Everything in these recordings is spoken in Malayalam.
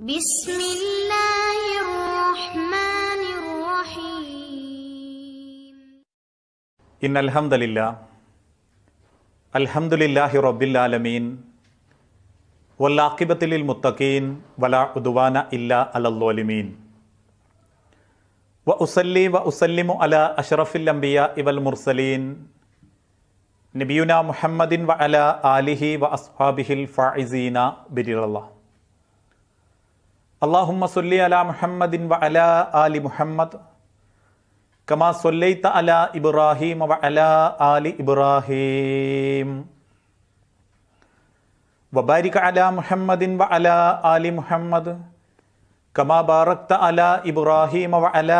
بسم الله الرحمن الرحيم. إن الحمد لله. الحمد لله رب العالمين. والعاقبة للمتقين ولا عدوان إلا على الظالمين. وأصلي وأسلم على أشرف الأنبياء والمرسلين. نبينا محمد وعلى آله وأصحابه الفائزين برضا الله. അള്ളാഹുമ്മ സല്ലി അല മുഹമ്മദിൻ വ അല ആലി മുഹമ്മദ് കമാ സൊല്ലൈത്ത അല ഇബ്രാഹിം വ അല ആലി ഇബ്രാഹിം വബാരിക അല മുഹമ്മദിൻ വ അല ആലി മുഹമ്മദ് കമാ ബാറക്ത അല ഇബ്രാഹിം വ അല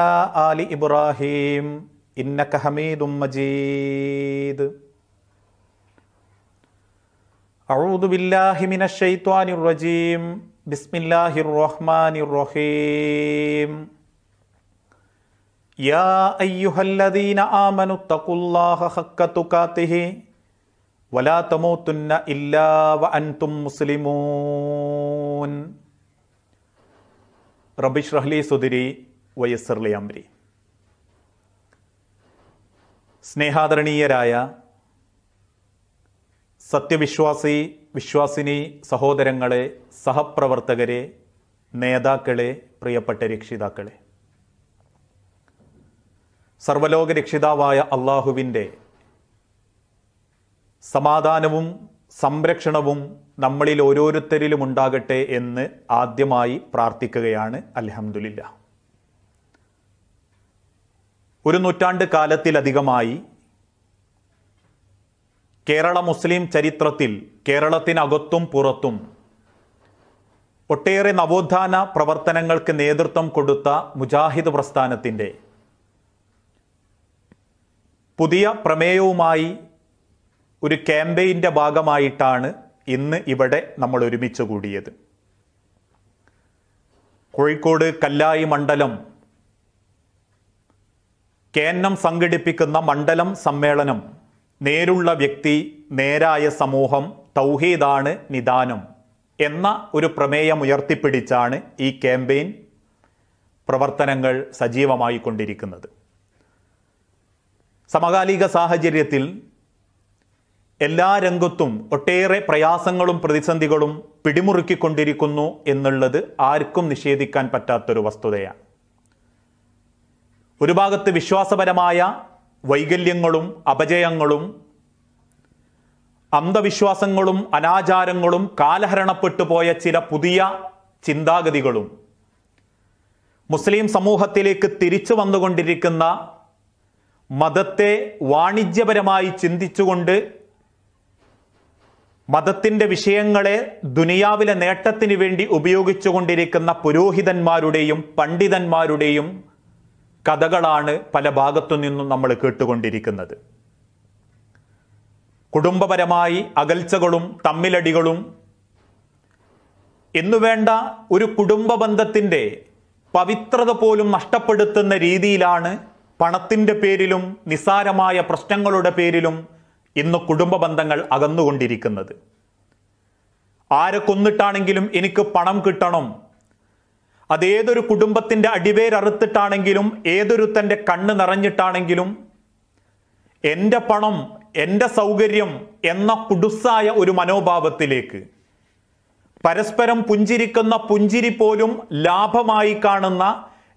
ആലി ഇബ്രാഹിം ഇന്നക ഹമീദും മജീദ് أعوذ بالله من الشيطان الرجيم بسم الله الرحمن الرحيم يا أيها الذين آمنوا اتقوا الله حق تقاته ولا تموتن إلا وأنتم مسلمون رب اشرح لي صدري ويسر لي أمري സ്നേഹാദരണീയരായ സത്യവിശ്വാസി വിശ്വാസിനി സഹോദരങ്ങളെ സഹപ്രവർത്തകരെ നേതാക്കളെ പ്രിയപ്പെട്ട രക്ഷിതാക്കളെ. സർവലോക രക്ഷിതാവായ അള്ളാഹുവിന്റെ സമാധാനവും സംരക്ഷണവും നമ്മളിൽ ഓരോരുത്തരിലും ഉണ്ടാകട്ടെ എന്ന് ആദ്യമായി പ്രാർത്ഥിക്കുകയാണ് അലഹമുല്ല ഒരു നൂറ്റാണ്ട് കാലത്തിലധികമായി കേരള മുസ്ലിം ചരിത്രത്തിൽ കേരളത്തിനകത്തും പുറത്തും ഒട്ടേറെ നവോത്ഥാന പ്രവർത്തനങ്ങൾക്ക് നേതൃത്വം കൊടുത്ത മുജാഹിദ് പ്രസ്ഥാനത്തിന്റെ പുതിയ പ്രമേയവുമായി ഒരു ക്യാമ്പയിന്റെ ഭാഗമായിട്ടാണ് ഇന്ന് ഇവിടെ നമ്മൾ ഒരുമിച്ച് കൂടിയത്. കോഴിക്കോട് കല്ലായി മണ്ഡലം കേന്നം സംഘടിപ്പിക്കുന്ന മണ്ഡലം സമ്മേളനം നേരുള്ള വ്യക്തി നേരായ സമൂഹം തൗഹീദാണ് നിദാനം എന്ന ഒരു പ്രമേയം ഉയർത്തിപ്പിടിച്ചാണ് ഈ ക്യാമ്പയിൻ പ്രവർത്തനങ്ങൾ സജീവമായി കൊണ്ടിരിക്കുന്നത്. സമകാലിക സാഹചര്യത്തിൽ എല്ലാ രംഗത്തും ഒട്ടേറെ പ്രയാസങ്ങളും പ്രതിസന്ധികളും പിടിമുറുക്കിക്കൊണ്ടിരിക്കുന്നു എന്നുള്ളത് ആർക്കും നിഷേധിക്കാൻ പറ്റാത്തൊരു വസ്തുതയാണ്. ഒരു ഭാഗത്ത് വിശ്വാസപരമായ വൈകല്യങ്ങളും അപജയങ്ങളും അന്ധവിശ്വാസങ്ങളും അനാചാരങ്ങളും കാലഹരണപ്പെട്ടു പോയ ചില പുതിയ ചിന്താഗതികളും. മുസ്ലിം സമൂഹത്തിലേക്ക് തിരിച്ചു വന്നുകൊണ്ടിരിക്കുന്ന മതത്തെ വാണിജ്യപരമായി ചിന്തിച്ചുകൊണ്ട് മതത്തിന്റെ വിഷയങ്ങളെ ദുനിയാവിലെ നേട്ടത്തിന് വേണ്ടി ഉപയോഗിച്ചുകൊണ്ടിരിക്കുന്ന പുരോഹിതന്മാരുടെയും പണ്ഡിതന്മാരുടെയും കഥകളാണ് പല ഭാഗത്തു നിന്നും നമ്മൾ കേട്ടുകൊണ്ടിരിക്കുന്നത്. കുടുംബപരമായി അകൽച്ചകളും തമ്മിലടികളും എന്നുവേണ്ട ഒരു കുടുംബ ബന്ധത്തിന്റെ പവിത്രത പോലും നഷ്ടപ്പെടുത്തുന്ന രീതിയിലാണ് പണത്തിന്റെ പേരിലും നിസാരമായ പ്രശ്നങ്ങളുടെ പേരിലും ഇന്ന് കുടുംബ ബന്ധങ്ങൾ അകന്നുകൊണ്ടിരിക്കുന്നത്. ആരെ കൊന്നിട്ടാണെങ്കിലും എനിക്ക് പണം കിട്ടണം അതേതൊരു കുടുംബത്തിന്റെ അടിവേരറുത്തിട്ടാണെങ്കിലും ഏതൊരുത്തന്റെ കണ്ണ് നിറഞ്ഞിട്ടാണെങ്കിലും എന്റെ പണം എന്റെ സൗകര്യം എന്ന കുടുസായ ഒരു മനോഭാവത്തിലേക്ക് പരസ്പരം പുഞ്ചിരിക്കുന്ന പുഞ്ചിരി പോലും ലാഭമായി കാണുന്ന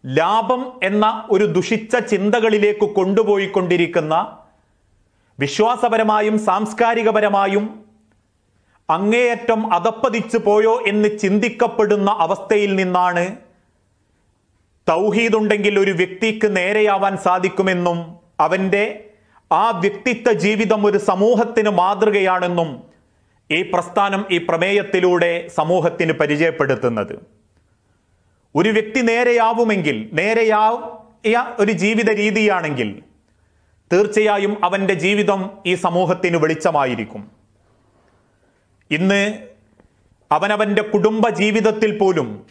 ലാഭം എന്ന ഒരു ദുഷിച്ച ചിന്തകളിലേക്ക് കൊണ്ടുപോയിക്കൊണ്ടിരിക്കുന്ന വിശ്വാസപരമായും സാംസ്കാരികപരമായും അങ്ങേയറ്റം അതപ്പതിച്ചു പോയോ എന്ന് ചിന്തിക്കപ്പെടുന്ന അവസ്ഥയിൽ നിന്നാണ് തൗഹീദുണ്ടെങ്കിൽ ഒരു വ്യക്തിക്ക് നേരെയാവാൻ സാധിക്കുമെന്നും അവന്റെ ആ വ്യക്തിത്വ ജീവിതം ഒരു സമൂഹത്തിന് മാതൃകയാണെന്നും ഈ പ്രസ്ഥാനം ഈ പ്രമേയത്തിലൂടെ സമൂഹത്തിന് പരിചയപ്പെടുത്തുന്നത്. ഒരു വ്യക്തി നേരെയാവുമെങ്കിൽ നേരെയായ ഒരു ജീവിത രീതിയാണെങ്കിൽ തീർച്ചയായും അവന്റെ ജീവിതം ഈ സമൂഹത്തിന് വെളിച്ചമായിരിക്കും. ഇന്ന് അവനവന്റെ കുടുംബ ജീവിതത്തിൽ പോലും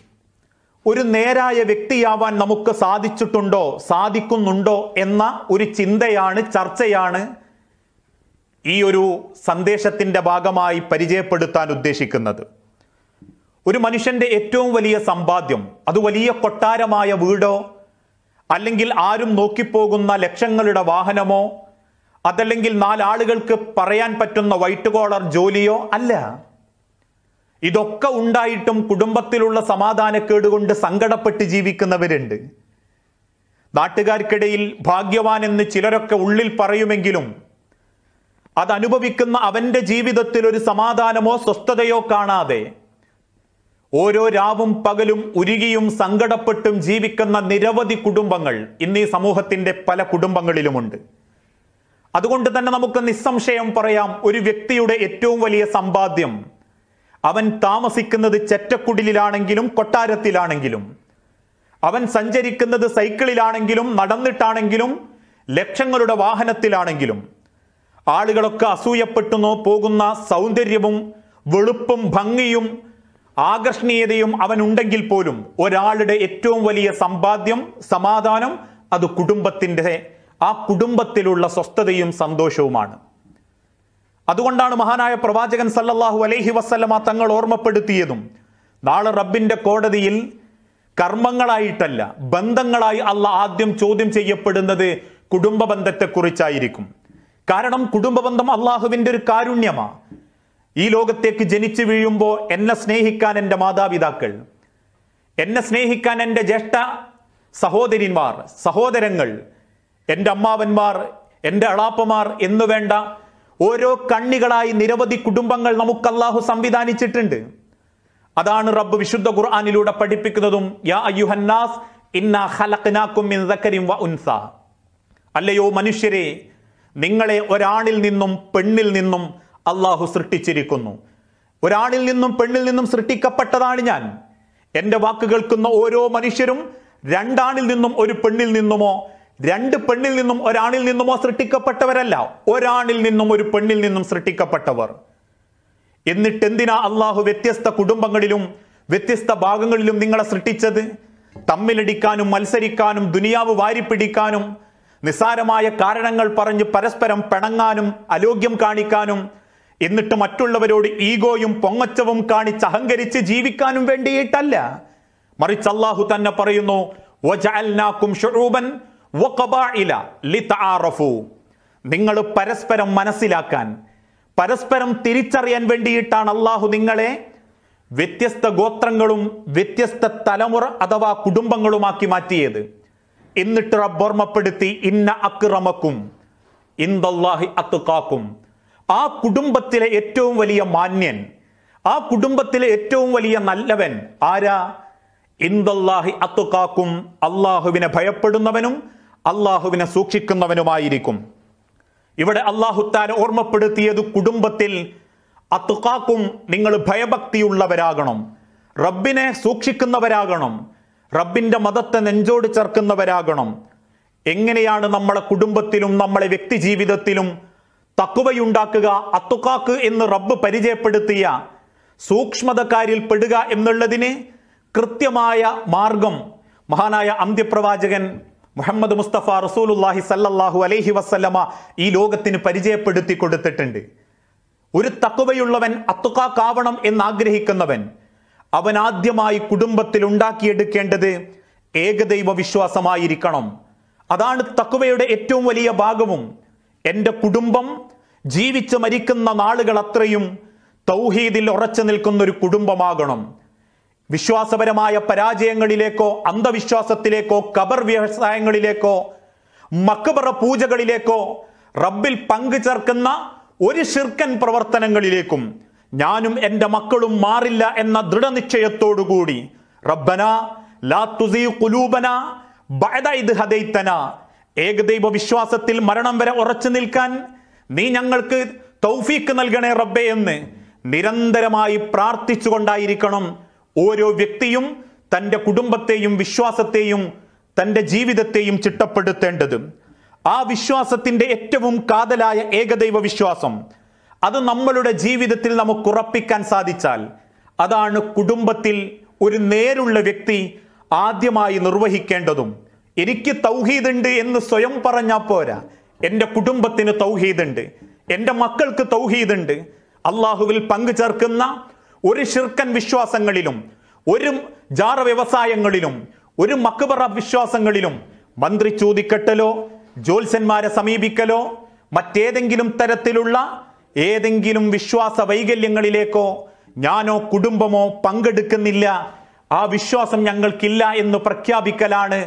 ഒരു നേരായ വ്യക്തിയാവാൻ നമുക്ക് സാധിച്ചിട്ടുണ്ടോ സാധിക്കുന്നുണ്ടോ എന്ന ഒരു ചിന്തയാണ് ചർച്ചയാണ് ഈ ഒരു സന്ദേശത്തിന്റെ ഭാഗമായി പരിചയപ്പെടുത്താൻ ഉദ്ദേശിക്കുന്നത്. ഒരു മനുഷ്യന്റെ ഏറ്റവും വലിയ സമ്പാദ്യം അത് വലിയ കൊട്ടാരമായ വീടോ അല്ലെങ്കിൽ ആരും നോക്കിപ്പോകുന്ന ലക്ഷങ്ങളുടെ വാഹനമോ അതല്ലെങ്കിൽ നാലാളുകൾക്ക് പറയാൻ പറ്റുന്ന വൈറ്റ് കോളർ ജോലിയോ അല്ല. ഇതൊക്കെ ഉണ്ടായിട്ടും കുടുംബത്തിലുള്ള സമാധാനക്കേട് കൊണ്ട് സങ്കടപ്പെട്ട് ജീവിക്കുന്നവരുണ്ട്. നാട്ടുകാർക്കിടയിൽ ഭാഗ്യവാൻ എന്ന് ചിലരൊക്കെ ഉള്ളിൽ പറയുമെങ്കിലും അതനുഭവിക്കുന്ന അവന്റെ ജീവിതത്തിൽ ഒരു സമാധാനമോ സ്വസ്ഥതയോ കാണാതെ ഓരോ രാവും പകലും ഉരുകിയും സങ്കടപ്പെട്ടും ജീവിക്കുന്ന നിരവധി കുടുംബങ്ങൾ ഇന്ന് ഈ സമൂഹത്തിന്റെ പല കുടുംബങ്ങളിലുമുണ്ട്. അതുകൊണ്ട് തന്നെ നമുക്ക് നിസ്സംശയം പറയാം ഒരു വ്യക്തിയുടെ ഏറ്റവും വലിയ സമ്പാദ്യം അവൻ താമസിക്കുന്നത് ചെറ്റക്കുടിലാണെങ്കിലും കൊട്ടാരത്തിലാണെങ്കിലും. അവൻ സഞ്ചരിക്കുന്നത് സൈക്കിളിലാണെങ്കിലും നടന്നിട്ടാണെങ്കിലും ലക്ഷങ്ങളുടെ വാഹനത്തിലാണെങ്കിലും. ആളുകളൊക്കെ അസൂയപ്പെട്ടുന്നോ പോകുന്ന സൗന്ദര്യവും വെളുപ്പും ഭംഗിയും ആകർഷണീയതയും അവനുണ്ടെങ്കിൽ പോലും ഒരാളുടെ ഏറ്റവും വലിയ സമ്പാദ്യം സമാധാനം അത് കുടുംബത്തിന്റെ ആ കുടുംബത്തിലുള്ള സ്വസ്ഥതയും സന്തോഷവുമാണ്. അതുകൊണ്ടാണ് മഹാനായ പ്രവാചകൻ സല്ലല്ലാഹു അലൈഹി വസല്ലമ തങ്ങൾ ഓർമ്മപ്പെടുത്തിയതും നാളെ റബ്ബിന്റെ കോടതിയിൽ കർമ്മങ്ങളായിട്ടല്ല ബന്ധങ്ങളായി അല്ല ആദ്യം ചോദ്യം ചെയ്യപ്പെടുന്നത് കുടുംബ ബന്ധത്തെക്കുറിച്ചായിരിക്കും. കാരണം കുടുംബ ബന്ധം അള്ളാഹുവിന്റെ ഒരു കാരുണ്യമാണ് ഈ ലോകത്തേക്ക് ജനിച്ചു വീഴുമ്പോൾ എന്നെ സ്നേഹിക്കാൻ എന്റെ മാതാപിതാക്കൾ എന്നെ സ്നേഹിക്കാൻ എന്റെ ജ്യേഷ്ഠ സഹോദരിമാർ സഹോദരങ്ങൾ എന്റെ അമ്മാവന്മാർ എന്റെ അളാപ്പമാർ എന്നു വേണ്ട ഓരോ കണ്ണികളായി നിരവധി കുടുംബങ്ങൾ നമുക്ക് അള്ളാഹു സംവിധാനിച്ചിട്ടുണ്ട്. അതാണ് റബ്ബ് വിശുദ്ധ ഖുർആാനിലൂടെ പഠിപ്പിക്കുന്നതും യാ അയ്യുഹന്നാസ് ഉൻസ. അല്ലയോ മനുഷ്യരെ നിങ്ങളെ ഒരാണിൽ നിന്നും പെണ്ണിൽ നിന്നും അള്ളാഹു സൃഷ്ടിച്ചിരിക്കുന്നു. ഒരാണിൽ നിന്നും പെണ്ണിൽ നിന്നും സൃഷ്ടിക്കപ്പെട്ടതാണ് ഞാൻ. എന്റെ വാക്ക് കേൾക്കുന്ന ഓരോ മനുഷ്യരും രണ്ടാണിൽ നിന്നും ഒരു പെണ്ണിൽ നിന്നുമോ രണ്ട് പെണ്ണിൽ നിന്നും ഒരാണിൽ നിന്നുമോ സൃഷ്ടിക്കപ്പെട്ടവരല്ല. ഒരാണിൽ നിന്നും ഒരു പെണ്ണിൽ നിന്നും സൃഷ്ടിക്കപ്പെട്ടവർ. എന്നിട്ട് എന്തിനാ അള്ളാഹു വ്യത്യസ്ത കുടുംബങ്ങളിലും വ്യത്യസ്ത ഭാഗങ്ങളിലും നിങ്ങളെ സൃഷ്ടിച്ചത്? തമ്മിലടിക്കാനും മത്സരിക്കാനും ദുനിയാവ് വാരിപ്പിടിക്കാനും നിസാരമായ കാരണങ്ങൾ പറഞ്ഞ് പരസ്പരം പിണങ്ങാനും അലോഗ്യം കാണിക്കാനും എന്നിട്ട് മറ്റുള്ളവരോട് ഈഗോയും പൊങ്ങച്ചവും കാണിച്ച് അഹങ്കരിച്ച് ജീവിക്കാനും വേണ്ടിയിട്ടല്ല. മറിച്ച് അള്ളാഹു തന്നെ പറയുന്നു "വജഅൽനാക്കും ശുഊബൻ വഖബാഇല നിങ്ങൾ പരസ്പരം മനസ്സിലാക്കാൻ പരസ്പരം തിരിച്ചറിയാൻ വേണ്ടിയിട്ടാണ് അള്ളാഹു നിങ്ങളെ വ്യത്യസ്ത ഗോത്രങ്ങളും വ്യത്യസ്ത തലമുറ അഥവാ കുടുംബങ്ങളുമാക്കി മാറ്റിയത്. എന്നിട്ട് റബ്ബ് ഓർമ്മപ്പെടുത്തി ഇന്ന അക്രമക്കും ഇന്ദല്ലാഹി അത്തുക്കാക്കും ആ കുടുംബത്തിലെ ഏറ്റവും വലിയ മാന്യൻ ആ കുടുംബത്തിലെ ഏറ്റവും വലിയ നല്ലവൻ ആരാ? ഇന്ദല്ലാഹി അത്തുക്കാക്കും അള്ളാഹുവിനെ ഭയപ്പെടുന്നവനും അള്ളാഹുവിനെ സൂക്ഷിക്കുന്നവനുമായിരിക്കും. ഇവിടെ അള്ളാഹുത്താൻ ഓർമ്മപ്പെടുത്തിയത് കുടുംബത്തിൽ അത്തുക്കാക്കും നിങ്ങൾ ഭയഭക്തിയുള്ളവരാകണം. റബ്ബിനെ സൂക്ഷിക്കുന്നവരാകണം. റബ്ബിന്റെ മതത്തെ നെഞ്ചോട് ചേർക്കുന്നവരാകണം. എങ്ങനെയാണ് നമ്മളെ കുടുംബത്തിലും നമ്മളെ വ്യക്തി ജീവിതത്തിലും തക്കുവയുണ്ടാക്കുക? അത്തുക്കാക്ക് എന്ന് റബ്ബ് പരിചയപ്പെടുത്തിയ സൂക്ഷ്മതക്കാരിൽ പെടുക എന്നുള്ളതിന് കൃത്യമായ മാർഗം മഹാനായ അന്ത്യപ്രവാചകൻ മുഹമ്മദ് മുസ്തഫ റസൂലുല്ലാഹി സല്ലല്ലാഹു അലൈഹി വസല്ലമ ഈ ലോകത്തിന് പരിചയപ്പെടുത്തി കൊടുത്തിട്ടുണ്ട്. ഒരു തക്കുവയുള്ളവൻ അത്തുക്കാക്കാവണം എന്ന് ആഗ്രഹിക്കുന്നവൻ അവൻ ആദ്യമായി കുടുംബത്തിൽ ഉണ്ടാക്കിയെടുക്കേണ്ടത് ഏകദൈവ വിശ്വാസമായിരിക്കണം. അതാണ് തക്കുവയുടെ ഏറ്റവും വലിയ ഭാഗവും. എന്റെ കുടുംബം ജീവിച്ച് മരിക്കുന്ന നാളുകൾ അത്രയും തൗഹീദിൽ ഉറച്ചു നിൽക്കുന്ന ഒരു കുടുംബമാകണം. വിശ്വാസപരമായ പരാജയങ്ങളിലേക്കോ അന്ധവിശ്വാസത്തിലേക്കോ കബർ വ്യവസായങ്ങളിലേക്കോ മക്കബറ പൂജകളിലേക്കോ റബ്ബിൽ പങ്കു ചേർക്കുന്ന ഒരു ഷിർക്കൻ പ്രവർത്തനങ്ങളിലേക്കും ഞാനും എന്റെ മക്കളും മാറില്ല എന്ന ദൃഢനിശ്ചയത്തോടുകൂടി റബ്ബന ലാ തുസീ ഖുലൂബന ബഅദ ഇദ് ഹദൈതന ഏകദൈവ വിശ്വാസത്തിൽ മരണം വരെ ഉറച്ചു നിൽക്കാൻ നീ ഞങ്ങൾക്ക് തൗഫീക്ക് നൽകണേ റബ്ബേ എന്ന് നിരന്തരമായി പ്രാർത്ഥിച്ചുകൊണ്ടായിരിക്കണം ഓരോ വ്യക്തിയും തന്റെ കുടുംബത്തെയും വിശ്വാസത്തെയും തന്റെ ജീവിതത്തെയും ചിട്ടപ്പെടുത്തേണ്ടത്. ആ വിശ്വാസത്തിന്റെ ഏറ്റവും കാതലായ ഏകദൈവ വിശ്വാസം അത് നമ്മളുടെ ജീവിതത്തിൽ നമുക്ക് ഉറപ്പിക്കാൻ സാധിച്ചാൽ അതാണ് കുടുംബത്തിൽ ഒരു നേരുള്ള വ്യക്തി ആദ്യമായി നിർവഹിക്കേണ്ടതും. എനിക്ക് തൗഹീദ് ഉണ്ട് എന്ന് സ്വയം പറഞ്ഞാൽ പോരാ. എന്റെ കുടുംബത്തിന് തൗഹീദ് ഉണ്ട് എന്റെ മക്കൾക്ക് തൗഹീദ് ഉണ്ട് അള്ളാഹുവിൽ പങ്കു ചേർക്കുന്ന ഒരു ഷിർക്കൻ വിശ്വാസങ്ങളിലും ഒരു ജാറ വ്യവസായങ്ങളിലും ഒരു മക്ബറ വിശ്വാസങ്ങളിലും മന്ത്രി ചോദിക്കട്ടലോ ജ്യോത്സ്യന്മാരെ സമീപിക്കലോ മറ്റേതെങ്കിലും തരത്തിലുള്ള ഏതെങ്കിലും വിശ്വാസ വൈകല്യങ്ങളിലേക്കോ ഞാനോ കുടുംബമോ പങ്കെടുക്കുന്നില്ല. ആ വിശ്വാസം ഞങ്ങൾക്കില്ല എന്ന് പ്രഖ്യാപിക്കലാണ്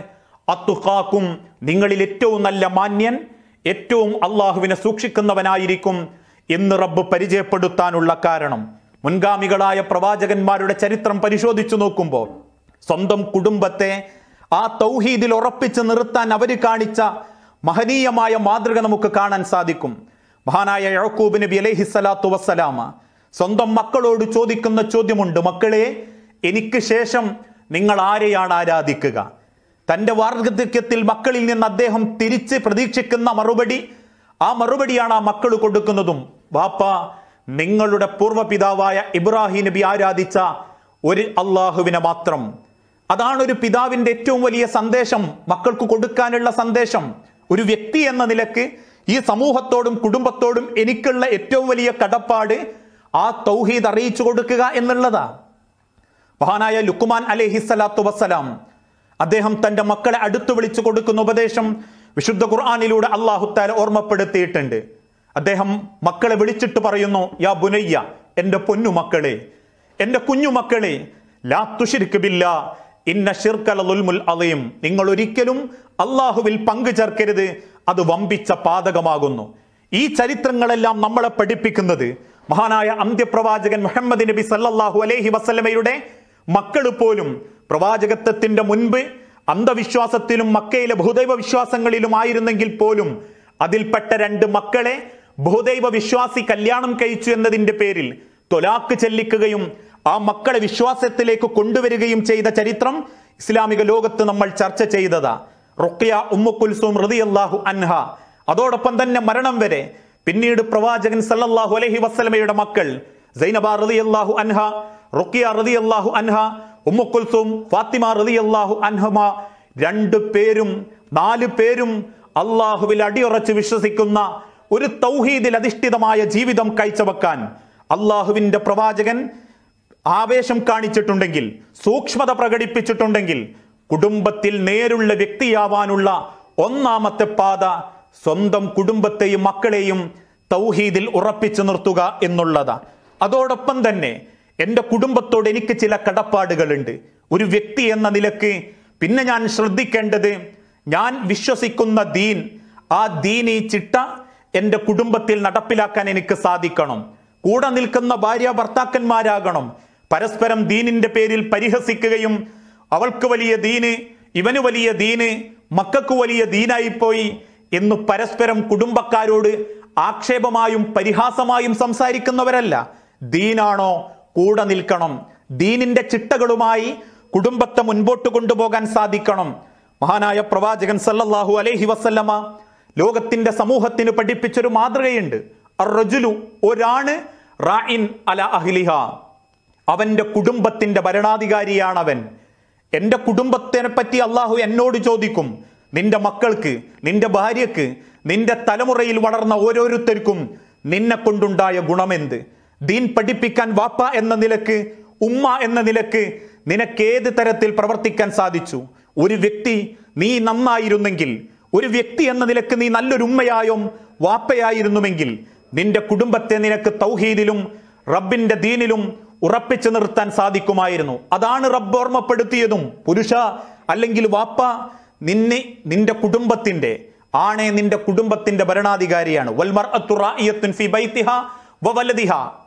അത്തുഹാക്കും നിങ്ങളിൽ ഏറ്റവും നല്ല മാന്യൻ ഏറ്റവും അള്ളാഹുവിനെ സൂക്ഷിക്കുന്നവനായിരിക്കും എന്ന് റബ്ബ് പരിചയപ്പെടുത്താനുള്ള കാരണം. മുൻഗാമികളായ പ്രവാചകന്മാരുടെ ചരിത്രം പരിശോധിച്ചു നോക്കുമ്പോൾ സ്വന്തം കുടുംബത്തെ ആ തൗഹീദിൽ ഉറപ്പിച്ച് നിർത്താൻ അവർ കാണിച്ച മഹനീയമായ മാതൃക നമുക്ക് കാണാൻ സാധിക്കും. മഹാനായ യഴക്കൂബ് നബി അലൈഹി സ്വലാത്തു വസ്സലാമ സ്വന്തം മക്കളോട് ചോദിക്കുന്ന ചോദ്യമുണ്ട് മക്കളെ എനിക്ക് ശേഷം നിങ്ങൾ ആരെയാണ് ആരാധിക്കുക? തന്റെ വാർദ്ധക്യത്തിൽ മക്കളിൽ നിന്ന് അദ്ദേഹം തിരിച്ച് പ്രതീക്ഷിക്കുന്ന മറുപടി ആ മറുപടിയാണ് ആ മക്കൾ കൊടുക്കുന്നതും. വാപ്പ നിങ്ങളുടെ പൂർവപിതാവായ ഇബ്രാഹിം നബി ആരാധിച്ച ഒരു അള്ളാഹുവിനെ മാത്രം. അതാണ് ഒരു പിതാവിന്റെ ഏറ്റവും വലിയ സന്ദേശം മക്കൾക്ക് കൊടുക്കാനുള്ള സന്ദേശം. ഒരു വ്യക്തി എന്ന നിലയ്ക്ക് ഈ സമൂഹത്തോടും കുടുംബത്തോടും എനിക്കുള്ള ഏറ്റവും വലിയ കടപ്പാട് ആ തൗഹീദ് അറിയിച്ചു കൊടുക്കുക എന്നുള്ളതാ. മഹാനായ ലുക്കുമാൻ അലൈഹി സ്വലാത്തു വസ്സലാം അദ്ദേഹം തന്റെ മക്കളെ അടുത്തു വിളിച്ചു കൊടുക്കുന്ന ഉപദേശം വിശുദ്ധ ഖുർആാനിലൂടെ അള്ളാഹുത്താല ഓർമ്മപ്പെടുത്തിയിട്ടുണ്ട്. അദ്ദേഹം മക്കളെ വിളിച്ചിട്ട് പറയുന്നു യാ ബുനയ്യ എന്റെ പൊന്നുമക്കളെ എന്റെ കുഞ്ഞുമക്കളെ കുഞ്ഞു മക്കളെ ലാ തുഷിരിക്ക് ബില്ലാ ഇന്ന ഷിർക്കല ദുൽമുൽ അലയും നിങ്ങൾ ഒരിക്കലും അള്ളാഹുവിൽ പങ്കു ചേർക്കരുത് അത് വമ്പിച്ച പാതകമാകുന്നു. ഈ ചരിത്രങ്ങളെല്ലാം നമ്മളെ പഠിപ്പിക്കുന്നത് മഹാനായ അന്ത്യപ്രവാചകൻ മുഹമ്മദ് നബി സല്ലാഹു അലൈഹി വസ്ലമയുടെ മക്കൾ പോലും പ്രവാചകത്വത്തിന്റെ മുൻപ് അന്ധവിശ്വാസത്തിലും മക്കയിലെ ഭൂദൈവ വിശ്വാസങ്ങളിലും ആയിരുന്നെങ്കിൽ പോലും അതിൽപ്പെട്ട രണ്ട് മക്കളെ ബഹുദൈവ വിശ്വാസി കല്യാണം കഴിച്ചു എന്നതിന്റെ പേരിൽ തൊലാക്ക് ചെല്ലിക്കുകയും ആ മക്കളെ വിശ്വാസത്തിലേക്ക് കൊണ്ടുവരികയും ചെയ്ത ചരിത്രം ഇസ്ലാമിക ലോകത്ത് നമ്മൾ ചർച്ച ചെയ്തതാ. റുക്കിയ ഉമ്മുക്കുൽസും റതിയല്ലാഹു അൻഹ. അതോടൊപ്പം തന്നെ മരണം വരെ പിന്നീട് പ്രവാചകൻ സല്ലല്ലാഹു അലൈഹി വസല്ലമയുടെ മക്കൾ സൈനബ റളിയല്ലാഹു അൻഹ റുക്കിയ റളിയല്ലാഹു അൻഹ ഉമ്മു കുൽസൂം ഫാത്തിമ റളിയല്ലാഹു അൻഹമ രണ്ടു പേരും നാല് പേരും അള്ളാഹുവിൽ അടിയുറച്ച് വിശ്വസിക്കുന്ന ഒരു തൗഹീദിൽ അധിഷ്ഠിതമായ ജീവിതം കാഴ്ചവെക്കാൻ അള്ളാഹുവിന്റെ പ്രവാചകൻ ആവേശം കാണിച്ചിട്ടുണ്ടെങ്കിൽ സൂക്ഷ്മത പ്രകടിപ്പിച്ചിട്ടുണ്ടെങ്കിൽ കുടുംബത്തിൽ നേരുള്ള വ്യക്തിയാവാനുള്ള ഒന്നാമത്തെ പാത സ്വന്തം കുടുംബത്തെയും മക്കളെയും തൗഹീദിൽ ഉറപ്പിച്ചു നിർത്തുക എന്നുള്ളതാ. അതോടൊപ്പം തന്നെ എന്റെ കുടുംബത്തോട് എനിക്ക് ചില കടപ്പാടുകളുണ്ട്. ഒരു വ്യക്തി എന്ന നിലയ്ക്ക് പിന്നെ ഞാൻ ശ്രദ്ധിക്കേണ്ടത് ഞാൻ വിശ്വസിക്കുന്ന ദീൻ ആ ദീനി ചിട്ട എന്റെ കുടുംബത്തിൽ നടപ്പിലാക്കാൻ എനിക്ക് സാധിക്കണം. കൂടെ നിൽക്കുന്ന ഭാര്യ ഭർത്താക്കന്മാരാകണം. പരസ്പരം ദീനിന്റെ പേരിൽ പരിഹസിക്കുകയും അവൾക്ക് വലിയ ദീന് ഇവന് വലിയ ദീന് മക്കൾക്ക് വലിയ ദീനായിപ്പോയി എന്ന് പരസ്പരം കുടുംബക്കാരോട് ആക്ഷേപമായും പരിഹാസമായും സംസാരിക്കുന്നവരല്ല. ദീനാണോ? കൂടെ നിൽക്കണം. ദീനിന്റെ ചിട്ടകളുമായി കുടുംബത്തെ മുൻപോട്ട് കൊണ്ടുപോകാൻ സാധിക്കണം. മഹാനായ പ്രവാചകൻ സല്ലല്ലാഹു അലൈഹി വസല്ലമ ലോകത്തിന്റെ സമൂഹത്തിന് പഠിപ്പിച്ചൊരു മാതൃകയുണ്ട്. അർറജുലു ഒരാണ് റായിൻ അല അഹ്ലിഹ. അവന്റെ കുടുംബത്തിന്റെ ഭരണാധികാരിയാണ് അവൻ എന്റെ കുടുംബത്തിനെ പറ്റി അള്ളാഹു എന്നോട് ചോദിക്കും നിന്റെ മക്കൾക്ക് നിന്റെ ഭാര്യക്ക് നിന്റെ തലമുറയിൽ വളർന്ന ഓരോരുത്തർക്കും നിന്നെ കൊണ്ടുണ്ടായ ഗുണമെന്ത്? ദീൻ പഠിപ്പിക്കാൻ വാപ്പ എന്ന നിലയ്ക്ക് ഉമ്മ എന്ന നിലയ്ക്ക് നിനക്കേത് തരത്തിൽ പ്രവർത്തിക്കാൻ സാധിച്ചു? ഒരു വ്യക്തി നീ നന്നായിരുന്നെങ്കിൽ ഒരു വ്യക്തി എന്ന നിലയ്ക്ക് നീ നല്ലൊരു ഉമ്മയായും വാപ്പയായിരുന്നുവെങ്കിൽ നിന്റെ കുടുംബത്തെ നിനക്ക് തൗഹീദിലും റബ്ബിന്റെ ദീനിലും ഉറപ്പിച്ചു നിർത്താൻ സാധിക്കുമായിരുന്നു. അതാണ് റബ്ബ് ഓർമ്മപ്പെടുത്തിയതും. പുരുഷ അല്ലെങ്കിൽ വാപ്പ നിന്നെ നിന്റെ കുടുംബത്തിന്റെ ആണേ നിന്റെ കുടുംബത്തിന്റെ ഭരണാധികാരിയാണ്.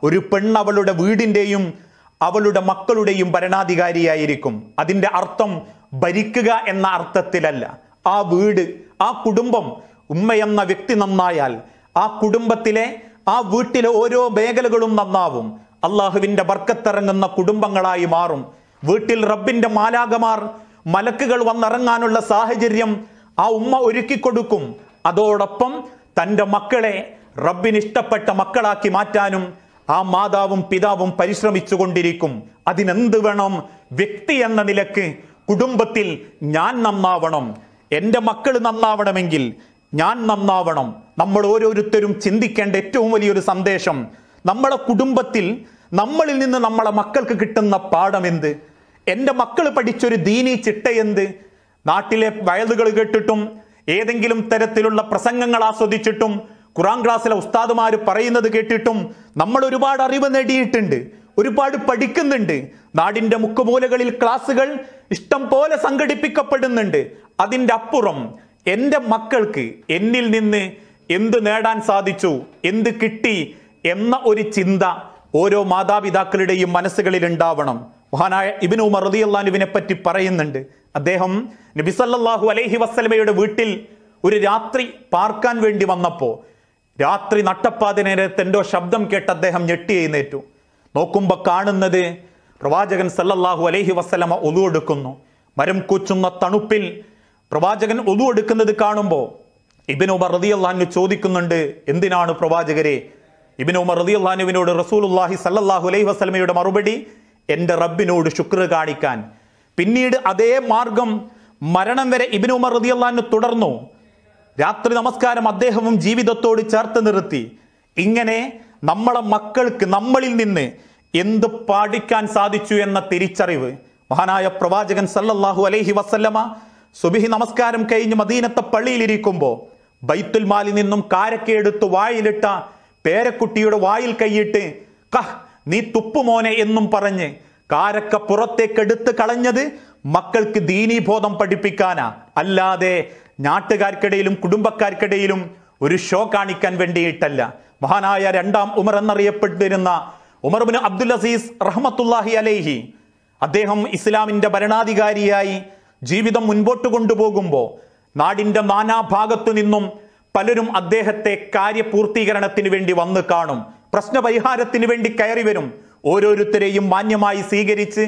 ഒരു പെണ്ണ് അവളുടെ വീടിന്റെയും അവളുടെ മക്കളുടെയും ഭരണാധികാരിയായിരിക്കും. അതിന്റെ അർത്ഥം ഭരിക്കുക എന്ന അർത്ഥത്തിലല്ല. ആ വീട് ആ കുടുംബം ഉമ്മയെന്ന വ്യക്തി നന്നായാൽ ആ കുടുംബത്തിലെ ആ വീട്ടിലെ ഓരോ മേഖലകളും നന്നാവും. അള്ളാഹുവിന്റെ ബർക്കത്തിറങ്ങുന്ന കുടുംബങ്ങളായി മാറും. വീട്ടിൽ റബ്ബിന്റെ മാലാകമാർ മലക്കുകൾ വന്നിറങ്ങാനുള്ള സാഹചര്യം ആ ഉമ്മ ഒരുക്കി കൊടുക്കും. അതോടൊപ്പം തന്റെ മക്കളെ റബ്ബിന് ഇഷ്ടപ്പെട്ട മക്കളാക്കി മാറ്റാനും ആ മാതാവും പിതാവും പരിശ്രമിച്ചു കൊണ്ടിരിക്കും അതിനെന്ത് വേണം? വ്യക്തി എന്ന നിലയ്ക്ക് കുടുംബത്തിൽ ഞാൻ നന്നാവണം. എന്റെ മക്കൾ നന്നാവണമെങ്കിൽ ഞാൻ നന്നാവണം. നമ്മൾ ഓരോരുത്തരും ചിന്തിക്കേണ്ട ഏറ്റവും വലിയൊരു സന്ദേശം നമ്മളെ കുടുംബത്തിൽ നമ്മളിൽ നിന്ന് നമ്മളെ മക്കൾക്ക് കിട്ടുന്ന പാഠം എന്ത്? എന്റെ മക്കൾ പഠിച്ചൊരു ദീനി ചിട്ട എന്ത്? നാട്ടിലെ വയലുകൾ കേട്ടിട്ടും ഏതെങ്കിലും തരത്തിലുള്ള പ്രസംഗങ്ങൾ ആസ്വദിച്ചിട്ടും ഖുറാൻ ക്ലാസ്സിലെ ഉസ്താദുമാർ പറയുന്നത് കേട്ടിട്ടും നമ്മൾ ഒരുപാട് അറിവ് നേടിയിട്ടുണ്ട് ഒരുപാട് പഠിക്കുന്നുണ്ട്. നാടിന്റെ മുക്കുമൂലകളിൽ ക്ലാസ്സുകൾ ഇഷ്ടം പോലെ സംഘടിപ്പിക്കപ്പെടുന്നുണ്ട്. അതിന്റെ അപ്പുറം എന്റെ മക്കൾക്ക് എന്നിൽ നിന്ന് എന്ത് നേടാൻ സാധിച്ചു എന്ത് കിട്ടി എന്ന ഒരു ചിന്ത ഓരോ മാതാപിതാക്കളുടെയും മനസ്സുകളിൽ ഉണ്ടാവണം. മഹാനായ ഇബിനു മറുദിയല്ലാനുവിനെ പറ്റി പറയുന്നുണ്ട്. അദ്ദേഹം നബി സല്ലല്ലാഹു അലൈഹി വസ്ലമയുടെ വീട്ടിൽ ഒരു രാത്രി പാർക്കാൻ വേണ്ടി വന്നപ്പോൾ രാത്രി നട്ടപ്പാതിനേരത്തെ എന്തോ ശബ്ദം കേട്ട് അദ്ദേഹം ഞെട്ടി എഴുന്നേറ്റു. നോക്കുമ്പോൾ കാണുന്നത് പ്രവാചകൻ സല്ലല്ലാഹു അലൈഹി വസ്ലമ ഒതു എടുക്കുന്നു. മരം കൊച്ചുന്ന തണുപ്പിൽ പ്രവാചകൻ ഒതു എടുക്കുന്നത് കാണുമ്പോൾ ഇബിൻ ഉമർ റതിയല്ലാഹു ചോദിക്കുന്നുണ്ട് എന്തിനാണ് പ്രവാചകരെ? ഇബിൻ ഉമർ റതിയല്ലാഹുവിനോട് റസൂലുല്ലാഹി സല്ലല്ലാഹു അലൈഹി വസ്ലമയുടെ മറുപടി എന്റെ റബ്ബിനോട് ശുക്ർ കാണിക്കാൻ. പിന്നീട് അതേ മാർഗം മരണം വരെ ഇബിൻ ഉമർ റതിയല്ലാഹു തുടർന്നു. രാത്രി നമസ്കാരം അദ്ദേഹവും ജീവിതത്തോട് ചേർത്ത് നിർത്തി. ഇങ്ങനെ നമ്മളെ മക്കൾക്ക് നമ്മളിൽ നിന്ന് എന്ത് പാടിക്കാൻ സാധിച്ചു എന്ന തിരിച്ചറിവ് മഹാനായ പ്രവാചകൻ സല്ലല്ലാഹു അലൈഹി വസല്ലമ സുബിഹി നമസ്കാരം കഴിഞ്ഞ് മദീനത്തെ പള്ളിയിലിരിക്കുമ്പോൾ ബൈത്തുൽ മാലിൽ നിന്നും കാരക്കയെടുത്ത് വായിലിട്ട പേരക്കുട്ടിയുടെ വായിൽ കൈയിട്ട് കഹ് നീ തുപ്പുമോനെ എന്നും പറഞ്ഞ് കാരക്ക പുറത്തേക്കെടുത്ത് കളഞ്ഞത് മക്കൾക്ക് ദീനീബോധം പഠിപ്പിക്കാനാ. അല്ലാതെ നാട്ടുകാർക്കിടയിലും കുടുംബക്കാർക്കിടയിലും ഒരു ഷോ കാണിക്കാൻ വേണ്ടിയിട്ടല്ല. മഹാനായ രണ്ടാം ഉമർ എന്നറിയപ്പെട്ടിരുന്ന ഉമർബിന് അബ്ദുൽ അസീസ് റഹ്മത്തുല്ലാഹി അലേഹി അദ്ദേഹം ഇസ്ലാമിന്റെ ഭരണാധികാരിയായി ജീവിതം മുൻപോട്ട് കൊണ്ടുപോകുമ്പോൾ നാടിന്റെ നാനാഭാഗത്തു നിന്നും പലരും അദ്ദേഹത്തെ കാര്യപൂർത്തീകരണത്തിന് വേണ്ടി വന്ന് കാണും. പ്രശ്നപരിഹാരത്തിന് വേണ്ടി കയറി വരും. ഓരോരുത്തരെയും മാന്യമായി സ്വീകരിച്ച്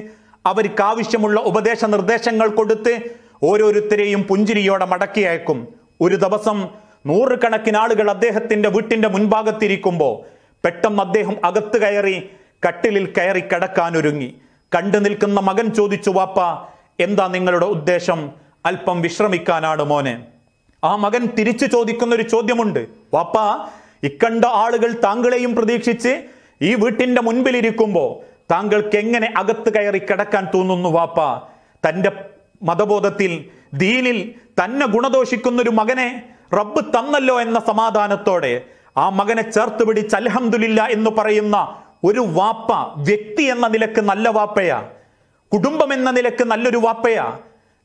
അവർക്കാവശ്യമുള്ള ഉപദേശ നിർദ്ദേശങ്ങൾ കൊടുത്ത് ഓരോരുത്തരെയും പുഞ്ചിരിയോടെ മടക്കി അയക്കും. ഒരു ദിവസം നൂറുകണക്കിന് ആളുകൾ അദ്ദേഹത്തിന്റെ വീട്ടിന്റെ മുൻഭാഗത്തിരിക്കുമ്പോൾ പെട്ടെന്ന് അദ്ദേഹം അകത്ത് കയറി കട്ടിലിൽ കയറി കിടക്കാനൊരുങ്ങി. കണ്ടു നിൽക്കുന്ന മകൻ ചോദിച്ചു വാപ്പ എന്താ നിങ്ങളുടെ ഉദ്ദേശം? അല്പം വിശ്രമിക്കാനാണ് മോനെ. ആ മകൻ തിരിച്ചു ചോദിക്കുന്ന ഒരു ചോദ്യമുണ്ട്. വാപ്പ ഇക്കണ്ട ആളുകൾ താങ്കളെയും പ്രതീക്ഷിച്ച് ഈ വീട്ടിന്റെ മുൻപിലിരിക്കുമ്പോൾ താങ്കൾക്ക് എങ്ങനെ അകത്ത് കയറി കിടക്കാൻ തോന്നുന്നു വാപ്പ? തന്റെ മതബോധത്തിൽ ദീനിൽ തന്നെ ഗുണദോഷിക്കുന്നൊരു മകനെ റബ്ബ് തന്നല്ലോ എന്ന സമാധാനത്തോടെ ആ മകനെ ചേർത്ത് പിടിച്ച് അൽഹംദുലില്ല എന്ന് പറയുന്ന ഒരു വാപ്പ വ്യക്തി എന്ന നിലയ്ക്ക് നല്ല വാപ്പയാ. കുടുംബം എന്ന നിലയ്ക്ക് നല്ലൊരു വാപ്പയാ.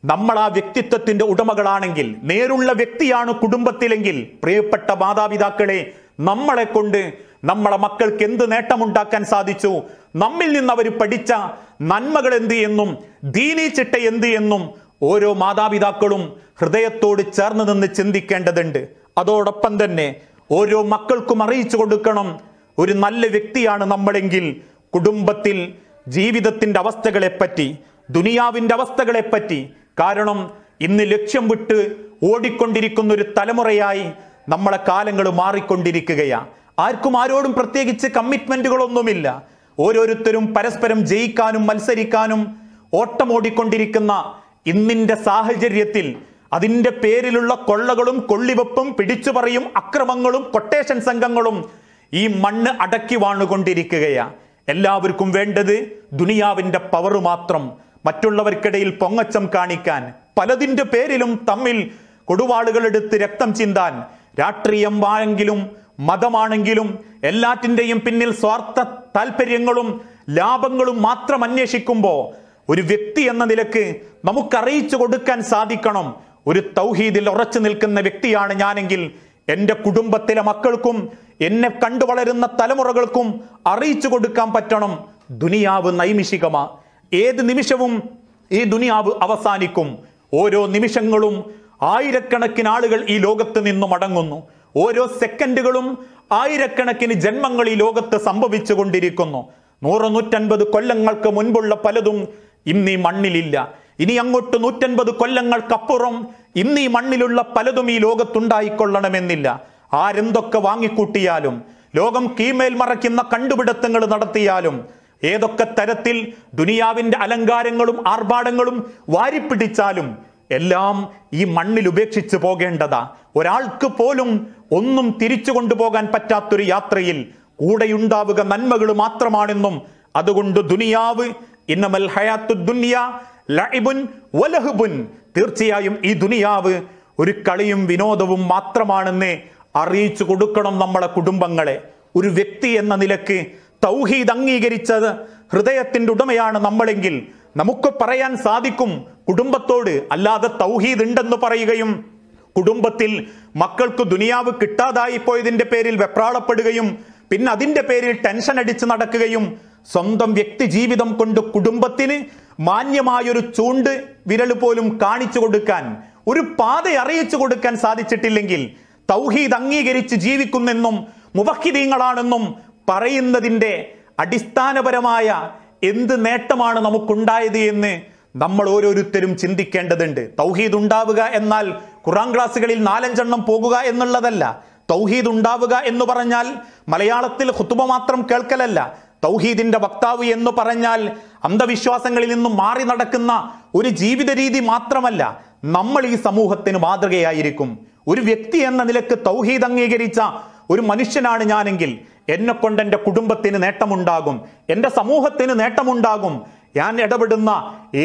നമ്മൾ ആ വ്യക്തിത്വത്തിന്റെ ഉടമകളാണെങ്കിൽ നേരുള്ള വ്യക്തിയാണ് കുടുംബത്തിലെങ്കിൽ പ്രിയപ്പെട്ട മാതാപിതാക്കളെ നമ്മളെ കൊണ്ട് നമ്മളെ മക്കൾക്ക് എന്ത് നേട്ടമുണ്ടാക്കാൻ സാധിച്ചു? നമ്മിൽ നിന്ന് അവർ പഠിച്ച നന്മകൾ എന്ത് എന്നും ദീനീച്ചിട്ട ചിട്ട എന്ത് എന്നും ഓരോ മാതാപിതാക്കളും ഹൃദയത്തോട് ചേർന്ന് നിന്ന് ചിന്തിക്കേണ്ടതുണ്ട്. അതോടൊപ്പം തന്നെ ഓരോ മക്കൾക്കും അറിയിച്ചു കൊടുക്കണം. ഒരു നല്ല വ്യക്തിയാണ് നമ്മളെങ്കിൽ കുടുംബത്തിൽ ജീവിതത്തിന്റെ അവസ്ഥകളെപ്പറ്റി ദുനിയാവിന്റെ അവസ്ഥകളെപ്പറ്റി. കാരണം ഇന്ന് ലക്ഷ്യം വിട്ട് ഓടിക്കൊണ്ടിരിക്കുന്ന ഒരു തലമുറയായി നമ്മളെ കാലങ്ങൾ മാറിക്കൊണ്ടിരിക്കുകയാണ് ആർക്കും ആരോടും പ്രത്യേകിച്ച് കമ്മിറ്റ്മെന്റുകളൊന്നുമില്ല ഓരോരുത്തരും പരസ്പരം ജയിക്കാനും മത്സരിക്കാനും ഓട്ടമോടിക്കൊണ്ടിരിക്കുന്ന ഇന്നിന്റെ സാഹചര്യത്തിൽ അതിന്റെ പേരിലുള്ള കൊള്ളകളും കൊള്ളിവെപ്പും പിടിച്ചുപറിയും അക്രമങ്ങളും കൊട്ടേഷൻ സംഘങ്ങളും ഈ മണ്ണ് അടക്കി വാണുകൊണ്ടിരിക്കുകയാണ് എല്ലാവർക്കും വേണ്ടത് ദുനിയാവിന്റെ പവർ മാത്രം. മറ്റുള്ളവർക്കിടയിൽ പൊങ്ങച്ചം കാണിക്കാൻ പലതിന്റെ പേരിലും തമ്മിൽ കൊടുവാളുകളെടുത്ത് രക്തം ചിന്താൻ രാഷ്ട്രീയം ആണെങ്കിലും മതമാണെങ്കിലും എല്ലാറ്റിന്റെയും പിന്നിൽ സ്വാർത്ഥ താല്പര്യങ്ങളും ലാഭങ്ങളും മാത്രം അന്വേഷിക്കുമ്പോൾ ഒരു വ്യക്തി എന്ന നിലയ്ക്ക് നമുക്ക് അറിയിച്ചു കൊടുക്കാൻ സാധിക്കണം. ഒരു തൗഹീദിൽ ഉറച്ചു നിൽക്കുന്ന വ്യക്തിയാണ് ഞാനെങ്കിൽ എന്റെ കുടുംബത്തിലെ മക്കൾക്കും എന്നെ കണ്ടു വളരുന്ന തലമുറകൾക്കും അറിയിച്ചു കൊടുക്കാൻ പറ്റണം. ദുനിയാവ് നൈമിഷികമാ. ഏത് നിമിഷവും ഈ ദുനിയാവ് അവസാനിക്കും. ഓരോ നിമിഷങ്ങളും ആയിരക്കണക്കിന് ആളുകൾ ഈ ലോകത്ത് നിന്നും അടങ്ങുന്നു. ഓരോ സെക്കൻഡുകളും ആയിരക്കണക്കിന് ജന്മങ്ങൾ ഈ ലോകത്ത് സംഭവിച്ചു കൊണ്ടിരിക്കുന്നു. നൂറ് നൂറ്റൻപത് കൊല്ലങ്ങൾക്ക് മുൻപുള്ള പലതും ഇന്ന് മണ്ണിലില്ല. ഇനി അങ്ങോട്ട് നൂറ്റൻപത് കൊല്ലങ്ങൾക്കപ്പുറം ഇന്ന് ഈ മണ്ണിലുള്ള പലതും ഈ ലോകത്തുണ്ടായിക്കൊള്ളണമെന്നില്ല. ആരെന്തൊക്കെ വാങ്ങിക്കൂട്ടിയാലും ലോകം കീമേൽ മറയ്ക്കുന്ന കണ്ടുപിടുത്തങ്ങൾ നടത്തിയാലും ഏതൊക്കെ തരത്തിൽ ദുനിയാവിന്റെ അലങ്കാരങ്ങളും ആർഭാടങ്ങളും വാരിപ്പിടിച്ചാലും എല്ലാം ഈ മണ്ണിൽ ഉപേക്ഷിച്ച് പോകേണ്ടതാ. ഒരാൾക്ക് പോലും ഒന്നും തിരിച്ചു കൊണ്ടുപോകാൻ പറ്റാത്തൊരു യാത്രയിൽ കൂടെയുണ്ടാവുക നന്മകൾ മാത്രമാണെന്നും അതുകൊണ്ട് ദുനിയാവ് ഇന്നമൽ ഹയാത്തു ദുനിയ ലഇബുൻ വലഹുബുൻ. തീർച്ചയായും ഈ ദുനിയാവ് ഒരു കളിയും വിനോദവും മാത്രമാണെന്ന് അറിയിച്ചു കൊടുക്കണം നമ്മളെ കുടുംബങ്ങളെ. ഒരു വ്യക്തി എന്ന നിലയ്ക്ക് തൗഹീദ് അംഗീകരിച്ചത് ഹൃദയത്തിന്റെ ഉടമയാണ് നമ്മളെങ്കിൽ നമുക്ക് പറയാൻ സാധിക്കും കുടുംബത്തോട് അല്ലാതെ തൗഹീദ് ഉണ്ടെന്ന് പറയുകയും കുടുംബത്തിൽ മക്കൾക്ക് ദുനിയാവ് കിട്ടാതായി പോയതിന്റെ പേരിൽ വെപ്രാളപ്പെടുകയും പിന്നെ അതിന്റെ പേരിൽ ടെൻഷൻ അടിച്ച് നടക്കുകയും സ്വന്തം വ്യക്തി ജീവിതം കൊണ്ട് കുടുംബത്തിന് മാന്യമായൊരു ചൂണ്ട് വിരൽ പോലും കാണിച്ചു കൊടുക്കാൻ ഒരു പാത അറിയിച്ചു കൊടുക്കാൻ സാധിച്ചിട്ടില്ലെങ്കിൽ തൗഹീദ് അംഗീകരിച്ച് ജീവിക്കുന്നെന്നും മുവഹിദീങ്ങളാണെന്നും പറയുന്നതിന്റെ അടിസ്ഥാനപരമായ എന്ത് നേട്ടമാണ് നമുക്കുണ്ടായത് എന്ന് നമ്മൾ ഓരോരുത്തരും ചിന്തിക്കേണ്ടതുണ്ട്. തൗഹീദ് ഉണ്ടാവുക എന്നാൽ ഖുറാൻ ക്ലാസ്സുകളിൽ നാലഞ്ചെണ്ണം പോകുക എന്നുള്ളതല്ല. തൗഹീദ് ഉണ്ടാവുക എന്ന് പറഞ്ഞാൽ മലയാളത്തിൽ ഹുത്തുബ മാത്രം കേൾക്കലല്ല. തൗഹീദിന്റെ വക്താവ് എന്ന് പറഞ്ഞാൽ അന്ധവിശ്വാസങ്ങളിൽ നിന്നും മാറി നടക്കുന്ന ഒരു ജീവിത രീതി മാത്രമല്ല നമ്മൾ ഈ സമൂഹത്തിന് മാതൃകയായിരിക്കും. ഒരു വ്യക്തി എന്ന നിലയ്ക്ക് തൗഹീദ് അംഗീകരിച്ച ഒരു മനുഷ്യനാണ് ഞാനെങ്കിൽ എന്നെ കൊണ്ട് എന്റെ കുടുംബത്തിന് നേട്ടമുണ്ടാകും. എന്റെ സമൂഹത്തിന് നേട്ടമുണ്ടാകും. ഞാൻ ഇടപെടുന്ന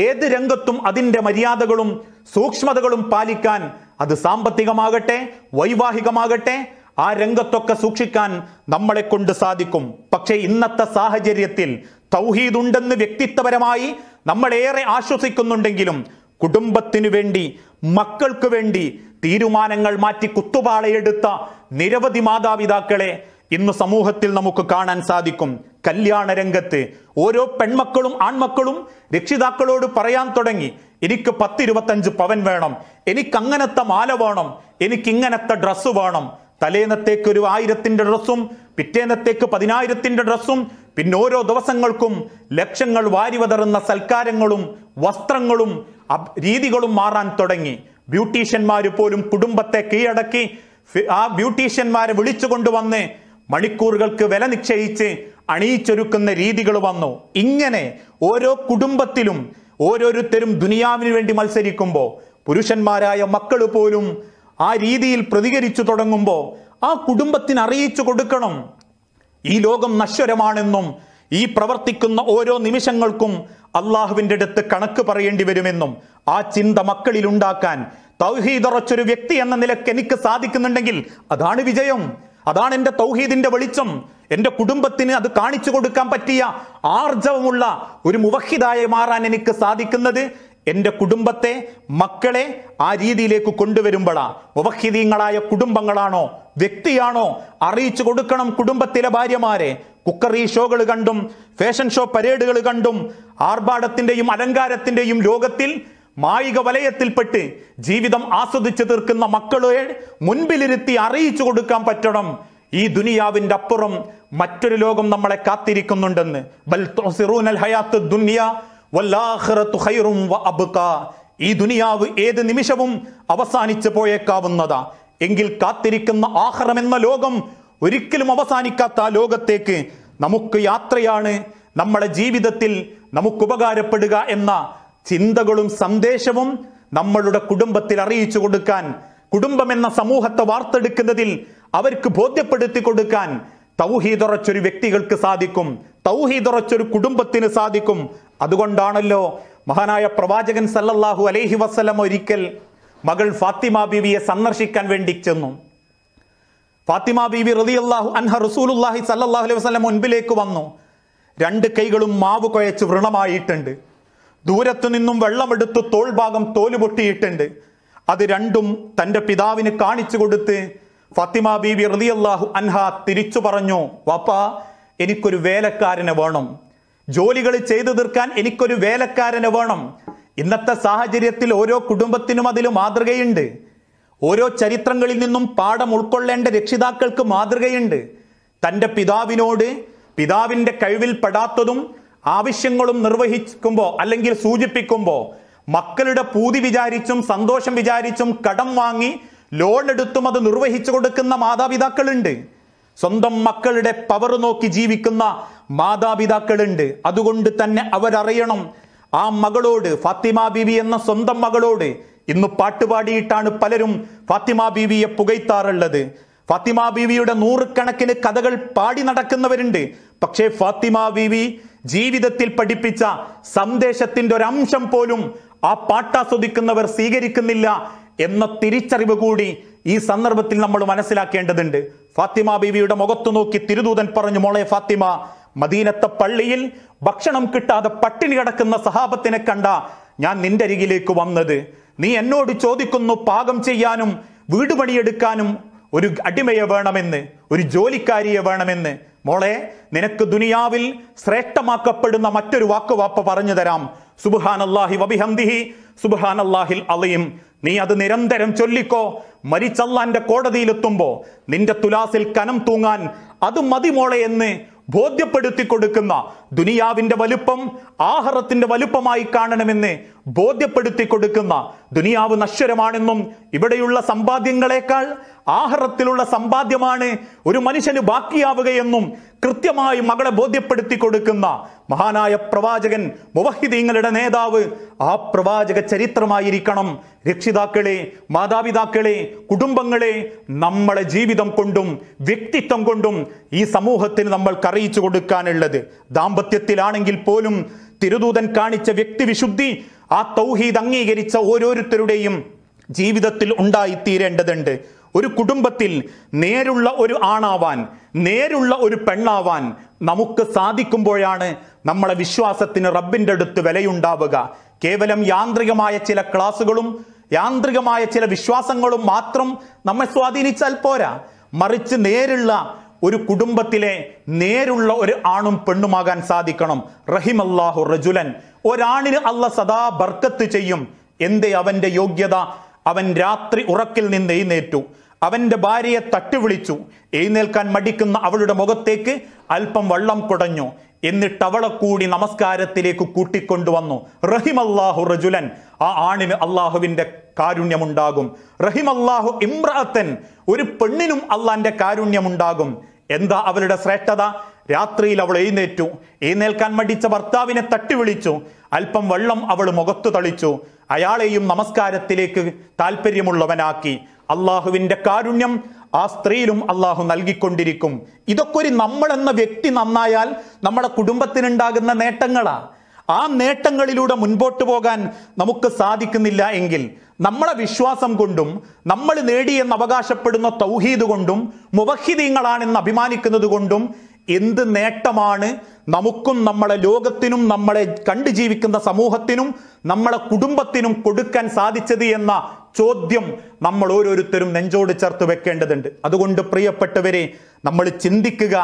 ഏത് രംഗത്തും അതിന്റെ മര്യാദകളും സൂക്ഷ്മതകളും പാലിക്കാൻ അത് സാമ്പത്തികമാകട്ടെ വൈവാഹികമാകട്ടെ ആ രംഗത്തൊക്കെ സൂക്ഷിക്കാൻ നമ്മളെ കൊണ്ട് സാധിക്കും. പക്ഷേ ഇന്നത്തെ സാഹചര്യത്തിൽ തൗഹീദ് ഉണ്ടെന്ന് വ്യക്തിത്വപരമായി നമ്മളേറെ ആശ്വസിക്കുന്നുണ്ടെങ്കിലും കുടുംബത്തിനു വേണ്ടി മക്കൾക്ക് വേണ്ടി തീരുമാനങ്ങൾ മാറ്റി കുത്തുപാളയെടുത്ത നിരവധി മാതാപിതാക്കളെ ഇന്ന് സമൂഹത്തിൽ നമുക്ക് കാണാൻ സാധിക്കും. കല്യാണ രംഗത്ത് ഓരോ പെൺമക്കളും ആൺമക്കളും രക്ഷിതാക്കളോട് പറയാൻ തുടങ്ങി. എനിക്ക് പത്തിരുപത്തഞ്ച് പവൻ വേണം. എനിക്ക് അങ്ങനത്തെ മാല വേണം. എനിക്ക് ഇങ്ങനത്തെ ഡ്രസ്സ് വേണം. തലേന്നത്തേക്ക് ഒരു ആയിരത്തിന്റെ ഡ്രസ്സും പിറ്റേന്നത്തേക്ക് പതിനായിരത്തിന്റെ ഡ്രസ്സും പിന്നെ ഓരോ ദിവസങ്ങൾക്കും ലക്ഷങ്ങൾ വാരിവതറുന്ന സൽക്കാരങ്ങളും വസ്ത്രങ്ങളും രീതികളും മാറാൻ തുടങ്ങി. ബ്യൂട്ടീഷ്യന്മാർ പോലും കുടുംബത്തെ കീഴടക്കി ആ ബ്യൂട്ടീഷ്യന്മാരെ വിളിച്ചു കൊണ്ടുവന്ന് മണിക്കൂറുകൾക്ക് വില നിശ്ചയിച്ച് അണിയിച്ചൊരുക്കുന്ന രീതികൾ വന്നു. ഇങ്ങനെ ഓരോ കുടുംബത്തിലും ഓരോരുത്തരും ദുനിയാവിന് വേണ്ടി മത്സരിക്കുമ്പോൾ പുരുഷന്മാരായ മക്കൾ പോലും ആ രീതിയിൽ പ്രതികരിച്ചു തുടങ്ങുമ്പോൾ ആ കുടുംബത്തിന് അറിയിച്ചു കൊടുക്കണം. ഈ ലോകം നശ്വരമാണെന്നും ഈ പ്രവർത്തിക്കുന്ന ഓരോ നിമിഷങ്ങൾക്കും അള്ളാഹുവിന്റെ അടുത്ത് കണക്ക് പറയേണ്ടി വരുമെന്നും ആ ചിന്ത മക്കളിൽ ഉണ്ടാക്കാൻ തൗഹീദുറച്ചൊരു വ്യക്തി എന്ന നിലയ്ക്ക് എനിക്ക് സാധിക്കുന്നുണ്ടെങ്കിൽ അതാണ് വിജയം. അതാണ് എന്റെ തൗഹീദിന്റെ വെളിച്ചം. എന്റെ കുടുംബത്തിന് അത് കാണിച്ചു കൊടുക്കാൻ പറ്റിയ ആർജവമുള്ള ഒരു മുവഹിദായി മാറാൻ എനിക്ക് സാധിക്കുന്നത് എന്റെ കുടുംബത്തെ മക്കളെ ആ രീതിയിലേക്ക് കൊണ്ടുവരുമ്പോഴാ. മുവഹിദീങ്ങളായ കുടുംബങ്ങളാണോ? വ്യക്തിയാണോ അറിയിച്ചു കൊടുക്കണം കുടുംബത്തിലെ ഭാര്യമാരെ? കുക്കറി ഷോകൾ കണ്ടും ഫാഷൻ ഷോ പരേഡുകൾ കണ്ടും ആർഭാടത്തിന്റെയും അലങ്കാരത്തിന്റെയും ലോകത്തിൽ മായിക വലയത്തിൽപ്പെട്ട് ജീവിതം ആസ്വദിച്ചു തീർക്കുന്ന മക്കളെ മുൻപിലിരുത്തി അറിയിച്ചു കൊടുക്കാൻ പറ്റണം. ഈ ദുനിയാവിന്റെ അപ്പുറം മറ്റൊരു ലോകം നമ്മളെ കാത്തിരിക്കുന്നുണ്ടെന്ന്. ഈ ദുനിയാവ് ഏത് നിമിഷവും അവസാനിച്ചു പോയേക്കാവുന്നതാ. എങ്കിൽ കാത്തിരിക്കുന്ന ആഹ്റം എന്ന ലോകം ഒരിക്കലും അവസാനിക്കാത്ത ആ ലോകത്തേക്ക് നമുക്ക് യാത്രയാണ് നമ്മുടെ ജീവിതത്തിൽ നമുക്ക് ഉപകാരപ്പെടുക എന്ന ചിന്തകളും സന്ദേശവും നമ്മളുടെ കുടുംബത്തിൽ അറിയിച്ചു കൊടുക്കാൻ കുടുംബം എന്ന സമൂഹത്തെ വാർത്തെടുക്കുന്നതിൽ അവർക്ക് ബോധ്യപ്പെടുത്തി കൊടുക്കാൻ തൗഹീദുറച്ചൊരു വ്യക്തികൾക്ക് സാധിക്കും തൗഹീദുറച്ചൊരു കുടുംബത്തിന് സാധിക്കും. അതുകൊണ്ടാണല്ലോ മഹാനായ പ്രവാചകൻ സല്ലല്ലാഹു അലൈഹി വസല്ലം ഒരിക്കൽ മകൾ ഫാത്തിമ ബീവിയെ സന്ദർശിക്കാൻ വേണ്ടി ചെന്നു. ഫാത്തിമ ബീവി റളിയല്ലാഹു അൻഹ റസൂലുള്ളാഹി സല്ലാഹു അലൈഹി വസ്ലം മുൻപിലേക്ക് വന്നു. രണ്ട് കൈകളും മാവ് കുഴച്ച് വ്രണമായിട്ടുണ്ട്. ദൂരത്തു നിന്നും വെള്ളമെടുത്ത് തോൾഭാഗം തോൽ പൊട്ടിയിട്ടുണ്ട് അത് രണ്ടും തന്റെ പിതാവിന് കാണിച്ചു കൊടുത്ത് ഫാത്തിമ ബീവി റളിയല്ലാഹു അൻഹ തിരിച്ചു പറഞ്ഞു വാപ്പാ എനിക്കൊരു വേലക്കാരനെ വേണം. ജോലികൾ ചെയ്തു തീർക്കാൻ എനിക്കൊരു വേലക്കാരനെ വേണം. ഇന്നത്തെ സാഹചര്യത്തിൽ ഓരോ കുടുംബത്തിനും അതിൽ മാതൃകയുണ്ട്. ഓരോ ചരിത്രങ്ങളിൽ നിന്നും പാഠം ഉൾക്കൊള്ളേണ്ട രക്ഷിതാക്കൾക്ക് മാതൃകയുണ്ട്. തന്റെ പിതാവിനോട് പിതാവിന്റെ കഴിവിൽ പെടാത്തതും ആവശ്യങ്ങളും നിർവഹിക്കുമ്പോൾ അല്ലെങ്കിൽ സൂചിപ്പിക്കുമ്പോൾ മക്കളുടെ പൂതി വിചാരിച്ചും സന്തോഷം വിചാരിച്ചും കടം വാങ്ങി ലോൺ എടുത്തും അത് നിർവഹിച്ചു കൊടുക്കുന്ന മാതാപിതാക്കളുണ്ട്. സ്വന്തം മക്കളുടെ പവർ നോക്കി ജീവിക്കുന്ന മാതാപിതാക്കളുണ്ട്. അതുകൊണ്ട് തന്നെ അവരറിയണം ആ മകളോട് ഫാത്തിമ ബീവി എന്ന സ്വന്തം മകളോട് ഇന്ന് പാട്ടുപാടിയിട്ടാണ് പലരും ഫാത്തിമ ബീവിയെ പുകയ്ത്താറുള്ളത് ഫാത്തിമ ബീവിയുടെ നൂറുകണക്കിന് കഥകൾ പാടി നടക്കുന്നവരുണ്ട്. പക്ഷേ ഫാത്തിമ ബീവി ജീവിതത്തിൽ പഠിപ്പിച്ച സന്ദേശത്തിന്റെ ഒരംശം പോലും ആ പാട്ടാസ്വദിക്കുന്നവർ സ്വീകരിക്കുന്നില്ല എന്ന തിരിച്ചറിവ് കൂടി ഈ സന്ദർഭത്തിൽ നമ്മൾ മനസ്സിലാക്കേണ്ടതുണ്ട്. ഫാത്തിമ ബീവിയുടെ മുഖത്തു നോക്കി തിരുദൂതൻ പറഞ്ഞു മോളെ ഫാത്തിമ മദീനത്തെ പള്ളിയിൽ ഭക്ഷണം കിട്ടാതെ പട്ടിണി കിടക്കുന്ന സഹാബത്തിനെ കണ്ട ഞാൻ നിന്റെ അരികിലേക്ക് വന്നത്. നീ എന്നോട് ചോദിക്കുന്നു പാകം ചെയ്യാനും വീട് പണിയെടുക്കാനും ഒരു അടിമയെ വേണമെന്ന് ഒരു ജോലിക്കാരിയെ വേണമെന്ന്. മോളെ നിനക്ക് ദുനിയാവിൽ ശ്രേഷ്ഠമാക്കപ്പെടുന്ന മറ്റൊരു വാക്ക് വാപ്പ പറഞ്ഞു തരാം. സുബാനല്ലാഹി വബിഹംദിഹി അള്ളാഹിൽ അലയും നീ അത് നിരന്തരം ചൊല്ലിക്കോ. മരിച്ചല്ലാന്റെ കോടതിയിലെത്തുമ്പോ നിന്റെ തുലാസിൽ കനം തൂങ്ങാൻ അത് മതി മോളെ എന്ന് ബോധ്യപ്പെടുത്തി കൊടുക്കുന്ന ദുനിയാവിന്റെ വലുപ്പം ആഹാരത്തിന്റെ വലുപ്പമായി കാണണമെന്ന് ബോധ്യപ്പെടുത്തി കൊടുക്കുന്ന ദുനിയാവ് നശ്വരമാണെന്നും ഇവിടെയുള്ള സമ്പാദ്യങ്ങളെക്കാൾ ആഹാരത്തിലുള്ള സമ്പാദ്യമാണ് ഒരു മനുഷ്യന് ബാക്കിയാവുകയെന്നും കൃത്യമായി മകളെ ബോധ്യപ്പെടുത്തി കൊടുക്കുന്ന മഹാനായ പ്രവാചകൻ മുവഹിദീങ്ങളുടെ നേതാവ് ആ പ്രവാചക ചരിത്രമായിരിക്കണം. രക്ഷിതാക്കളെ മാതാപിതാക്കളെ കുടുംബങ്ങളെ നമ്മളെ ജീവിതം കൊണ്ടും വ്യക്തിത്വം കൊണ്ടും ഈ സമൂഹത്തിന് നമ്മൾക്ക് അറിയിച്ചു കൊടുക്കാനുള്ളത്. ദാമ്പത്യത്തിലാണെങ്കിൽ പോലും തിരുദൂതൻ കാണിച്ച വ്യക്തിവിശുദ്ധി ആ തൗഹീദ് അംഗീകരിച്ച ഓരോരുത്തരുടെയും ജീവിതത്തിൽ ഉണ്ടായിത്തീരേണ്ടതുണ്ട്. ഒരു കുടുംബത്തിൽ നേരുള്ള ഒരു ആണാവാൻ നേരുള്ള ഒരു പെണ്ണാവാൻ നമുക്ക് സാധിക്കുമ്പോഴാണ് നമ്മളെ വിശ്വാസത്തിന് റബ്ബിന്റെ അടുത്ത് വിലയുണ്ടാവുക. കേവലം യാന്ത്രികമായ ചില ക്ലാസ്സുകളും യാന്ത്രികമായ ചില വിശ്വാസങ്ങളും മാത്രം നമ്മെ സ്വാധീനിച്ചാൽ പോരാ. മറിച്ച് നേരുള്ള ഒരു കുടുംബത്തിലെ നേരുള്ള ഒരു ആണും പെണ്ണുമാകാൻ സാധിക്കണം. റഹിം റഹിമല്ലാഹു റജുലൻ. ഒരാണിന് അല്ല സദാ ബർക്കത്ത് ചെയ്യും. എന്തേ അവന്റെ യോഗ്യത? അവൻ രാത്രി ഉറക്കിൽ നിന്ന് എഴുന്നേറ്റു. അവന്റെ ഭാര്യയെ തട്ടിവിളിച്ചു. എഴുന്നേൽക്കാൻ മടിക്കുന്ന അവളുടെ മുഖത്തേക്ക് അല്പം വെള്ളം കുടഞ്ഞു. എന്നിട്ട് അവളെ കൂടി നമസ്കാരത്തിലേക്ക് കൂട്ടിക്കൊണ്ടുവന്നു. റഹിം റഹിമല്ലാഹു റജുലൻ. ആ ആണിന് അള്ളാഹുവിന്റെ കാരുണ്യമുണ്ടാകും. റഹിമല്ലാഹു ഇമ്രാത്തൻ ഒരു പെണ്ണിനും അള്ളാന്റെ കാരുണ്യമുണ്ടാകും. എന്താ അവളുടെ ശ്രേഷ്ഠത? രാത്രിയിൽ അവൾ എഴുന്നേറ്റു. എഴുന്നേൽക്കാൻ മടിച്ച ഭർത്താവിനെ തട്ടി വിളിച്ചു അല്പം വെള്ളം അവൾ മുഖത്തു തളിച്ചു. അയാളെയും നമസ്കാരത്തിലേക്ക് താല്പര്യമുള്ളവനാക്കി അള്ളാഹുവിന്റെ കാരുണ്യം ആ സ്ത്രീയിലും അള്ളാഹു നൽകിക്കൊണ്ടിരിക്കും. ഇതൊക്കെ ഒരു നമ്മൾ എന്ന വ്യക്തി നന്നായാൽ നമ്മുടെ കുടുംബത്തിനുണ്ടാകുന്ന നേട്ടങ്ങളാ. ആ നേട്ടങ്ങളിലൂടെ മുൻപോട്ട് പോകാൻ നമുക്ക് സാധിക്കുന്നില്ല എങ്കിൽ നമ്മളെ വിശ്വാസം കൊണ്ടും നമ്മൾ നേടിയെന്ന് അവകാശപ്പെടുന്ന തൗഹീദ് കൊണ്ടും മുവഹിദീങ്ങളാണെന്ന് അഭിമാനിക്കുന്നത് കൊണ്ടും എന്ത് നേട്ടമാണ് നമുക്കും നമ്മളെ ലോകത്തിനും നമ്മളെ കണ്ടു ജീവിക്കുന്ന സമൂഹത്തിനും നമ്മളെ കുടുംബത്തിനും കൊടുക്കാൻ സാധിച്ചത് എന്ന ചോദ്യം നമ്മൾ ഓരോരുത്തരും നെഞ്ചോട് ചേർത്ത് വെക്കേണ്ടതുണ്ട്. അതുകൊണ്ട് പ്രിയപ്പെട്ടവരെ നമ്മൾ ചിന്തിക്കുക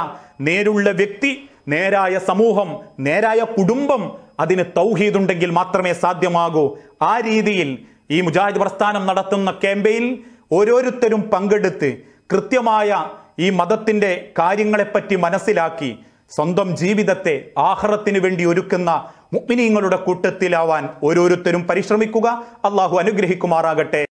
നേരുള്ള വ്യക്തി നേരായ സമൂഹം നേരായ കുടുംബം അതിന് തൗഹീദ് ഉണ്ടെങ്കിൽ മാത്രമേ സാധ്യമാകൂ. ആ രീതിയിൽ ഈ മുജാഹിദ് പ്രസ്ഥാനം നടത്തുന്ന ക്യാമ്പയിൽ ഓരോരുത്തരും പങ്കെടുത്ത് കൃത്യമായ ഈ മതത്തിന്റെ കാര്യങ്ങളെപ്പറ്റി മനസ്സിലാക്കി സ്വന്തം ജീവിതത്തെ ആഹ്റത്തിന് വേണ്ടി ഒരുക്കുന്ന മുഗ്മിനീങ്ങളുടെ കൂട്ടത്തിലാവാൻ ഓരോരുത്തരും പരിശ്രമിക്കുക. അള്ളാഹു അനുഗ്രഹിക്കുമാറാകട്ടെ.